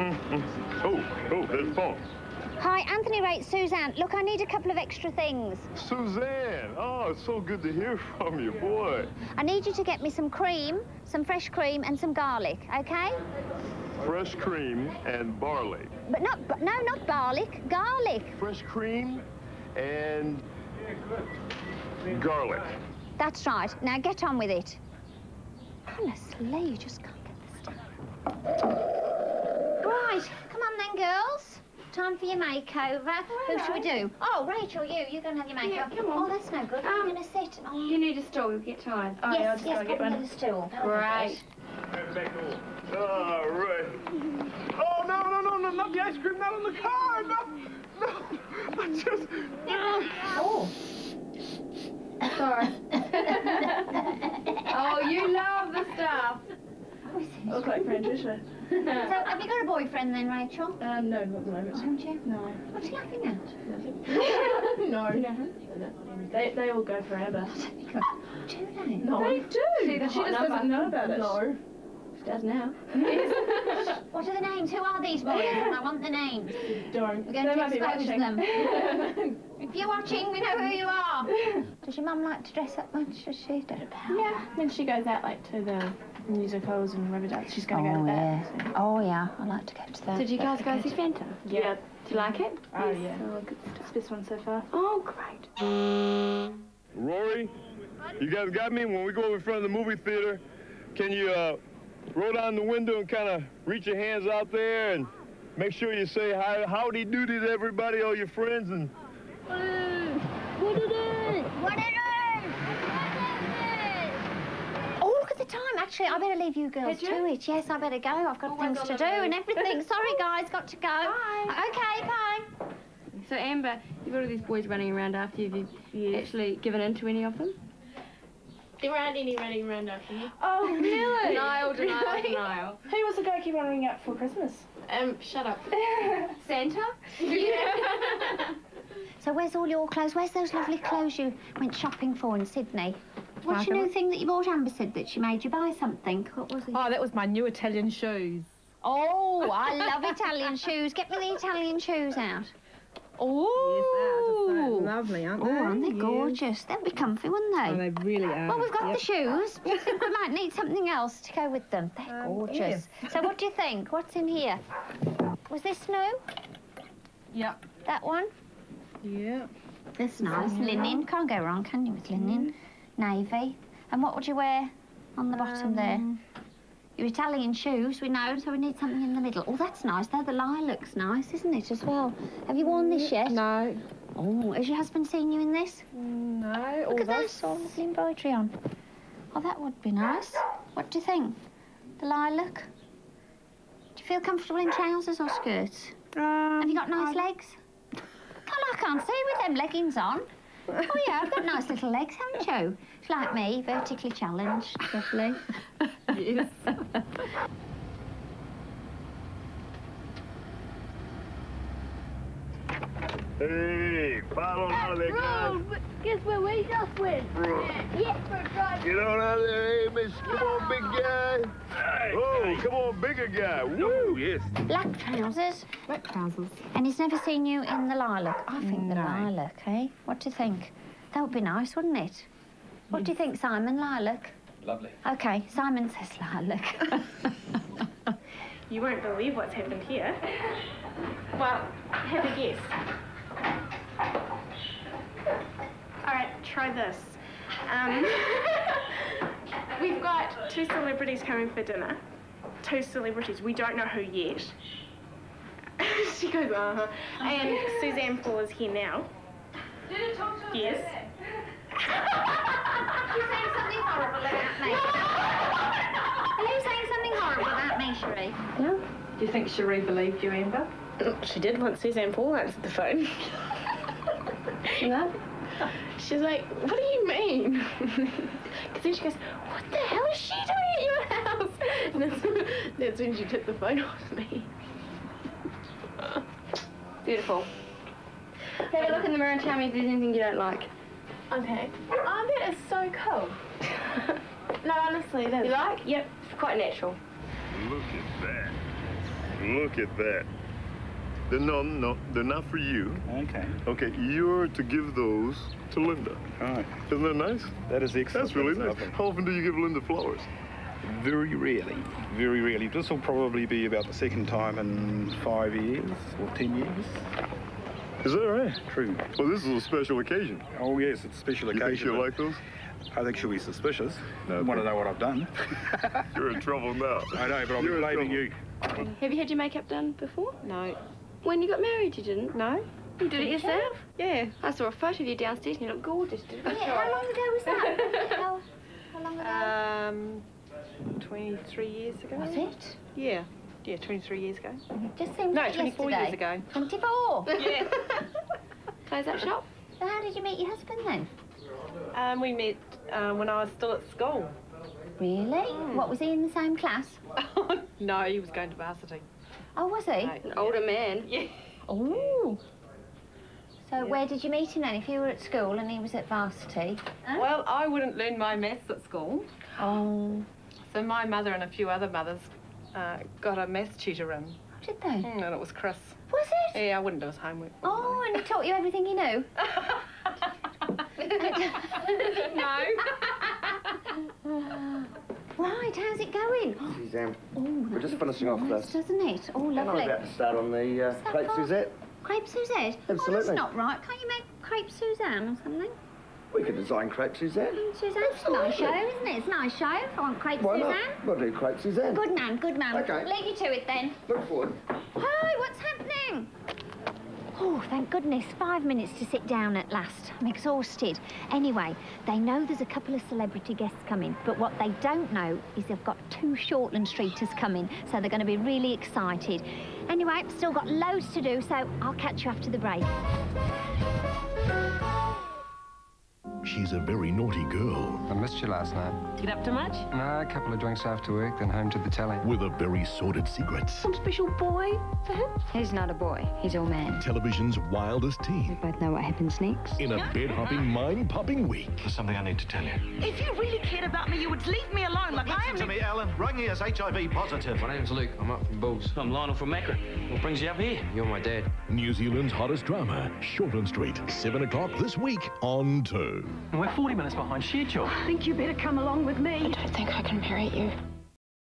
Mm-hmm. Oh, oh, there's the phone. Hi, Anthony Rate, Suzanne. Look, I need a couple of extra things. Suzanne. Oh, it's so good to hear from you, boy. I need you to get me some cream, some fresh cream, and some garlic, okay? Fresh cream and barley. But not, but no, not garlic, garlic. Fresh cream and garlic. That's right. Now get on with it. Honestly, you just can't get this stuff. Right, come on then, girls. Time for your makeover. Who should we do? Oh, Rachel, you. You're going to have your makeup. Yeah, come on. Oh, that's no good. I'm Um, going to sit. Oh. You need a stool, you'll get tired. Oh, yeah, I'll yes, just yes, go get put me one. the stool. That'll be Great. All right. Oh, no, no, no, no, not the ice cream, not in the car. No, no. I just. Oh. Sorry. oh, you love the stuff. Look like Francesca. So, have you got a boyfriend then, Rachel? Um, no, not at the moment. Haven't you? No. What are you laughing at? no. They, they all go forever. Do they? No. They do. See, the she just number. doesn't know about it. No. She does now. What are the names? Who are these boys? I want the names. Don't. We're going they to expose them. If you're watching, we know who you are. Does your mum like to dress up much? Does she? Don't yeah, when she goes out like to the musicals and rubber ducks, she's going to Oh, go to yeah. that. Oh, yeah. I like to go to that. Did you guys go see Fanta? Yeah. Do you like it? Oh, yeah. Oh, good. It's this one so far. Oh, great. Rory, you guys got me? When we go in front of the movie theater, can you uh, roll down the window and kind of reach your hands out there and make sure you say hi, howdy doody to everybody, all your friends, and What it is? What it is? Oh, look at the time. Actually, I better leave you girls Did to it. Yes, I better go. I've got things to do and everything. Sorry, guys. Got to go. Bye. Okay, bye. So, Amber, you've got all these boys running around after you. Have you actually given in to any of them? There aren't any running around after you. Oh, really? Denial, denial, Really? denial. Who was the guy keep running out for Christmas? Um, shut up. Santa? So where's all your clothes? Where's those lovely clothes you went shopping for in Sydney? What's your new thing that you bought? Amber said that she made you buy something. What was it? Oh, that was my new Italian shoes. Oh, I love Italian shoes. Get me the Italian shoes out. Oh, Oh, lovely, aren't oh, they? aren't they Yes. gorgeous? They'll be comfy, wouldn't they? Oh, they? they really are. Well, we've got Yep. the shoes. Do you think we might need something else to go with them? They're Um, gorgeous. So what do you think? What's in here? Was this new? Yep. That one? Yeah. This nice. Linen. Can't go wrong, can you, with linen? Navy. And what would you wear on the bottom there? Um, Your Italian shoes, we know, so we need something in the middle. Oh, that's nice. There, the lilac's nice, isn't it, as well? Have you worn this yet? No. Oh, has your husband seen you in this? No. Look all at those. this, all lovely embroidery on. Oh, that would be nice. What do you think? The lilac? Do you feel comfortable in trousers or skirts? Um, Have you got nice legs? Well, I can't see with them leggings on. Oh, yeah, I've got nice little legs, haven't you? It's like me, vertically challenged. Lovely. yes. Hey, follow out of there, guys. Guess where we just went? Yes, we're driving. Get on out of there, hey, miss. Come on, big guy. Oh, come on, bigger guy. Woo, yes. Black trousers. Black trousers. And he's never seen you in the lilac. I think the lilac, eh? What do you think? That would be nice, wouldn't it? What do you think, Simon? Lilac? Lovely. Okay, Simon says lilac. You won't believe what's happened here. Well, have a guess. All right, try this. Um, we've got two celebrities coming for dinner. Two celebrities. We don't know who yet. she goes, uh huh. And Suzanne Paul is here now. Yes. You're saying something horrible about me. Are you saying something horrible about me, Cherie? Do you think Cherie believed you, Amber? She did once Suzanne Paul answered the phone. No. She's like, what do you mean? Because then she goes, what the hell is she doing at your house? And that's, that's when she took the phone off me. Beautiful. Have a look in the mirror and tell me if there's anything you don't like. Okay. Oh, that is so cool. no, honestly, it is. You like? Yep. It's quite natural. Look at that. Look at that. They're, no, no, they're not for you. Okay. Okay, you're to give those to Linda. All right. Isn't that nice? That is excellent. That's really That is nice. lovely. How often do you give Linda flowers? Very rarely. Very rarely. This will probably be about the second time in five years or ten years. Is that right? True. Well, this is a special occasion. Oh yes, it's a special You think occasion. she'll but like those? I think she'll be suspicious. No, Want to know what I've done? You're in trouble now. I know, but I'll be You're in blaming trouble. you. Have you had your makeup done before? No. When you got married, you didn't? No? You did it yourself? Yeah. I saw a photo of you downstairs and you looked gorgeous. Did Yeah, how long ago was that? how, how long ago? Um, 23 years ago. was it? Yeah. Yeah, 23 years ago. It just seems No, like 24 yesterday. years ago. 24? Yeah. Close that shop? so how did you meet your husband then? um, we met um, when I was still at school. Really? Hmm. What, was he in the same class? no, he was going to varsity. Oh, was he? Right. An older man. Yeah. Oh. So where did you meet him then? If you were at school and he was at varsity? Well, I wouldn't learn my maths at school, Oh, so my mother and a few other mothers uh, got a maths tutor in, did they? Mm, and it was Chris. Was it? Yeah, I wouldn't do his homework. Oh, and he taught you everything you knew? no. Right, going? Suzanne, Oh, we're just finishing off nice, this. doesn't it? Oh, lovely. And I'm about to start on the uh, crepe? Suzette. Crepe Suzette? Oh, Absolutely. that's not right. Can't you make crepe Suzanne or something? We could design crepe Suzette. Mm, Suzanne's a nice show, isn't it? It's a nice show. I want crepe Why Suzanne. not? We'll do crepe Suzanne. Good man, good man. Okay. Leave you to it then. Look forward. Hi, what's happening? Oh, thank goodness. Five minutes to sit down at last. I'm exhausted. Anyway, they know there's a couple of celebrity guests coming, but what they don't know is they've got two Shortland Streeters coming, so they're going to be really excited. Anyway, still got loads to do, so I'll catch you after the break. She's a very naughty girl I missed you last night. Get up to much? No, a couple of drinks after work, then home to the telly. with a very sordid secret. Some special boy for him? He's not a boy. He's all man. Television's wildest teen both know what happens next. in a bed-hopping, mind-popping week. There's something I need to tell you. If you really cared about me, you would leave me alone like I am. Listen to me, Alan. Rangi is HIV positive. My name's Luke. I'm up from Bulls. I'm Lionel from Macra. What brings you up here? You're my dad. New Zealand's hottest drama, Shortland Street, 7 o'clock this week on 2. We're 40 minutes behind schedule. I think you better come along with me. I don't think I can marry you.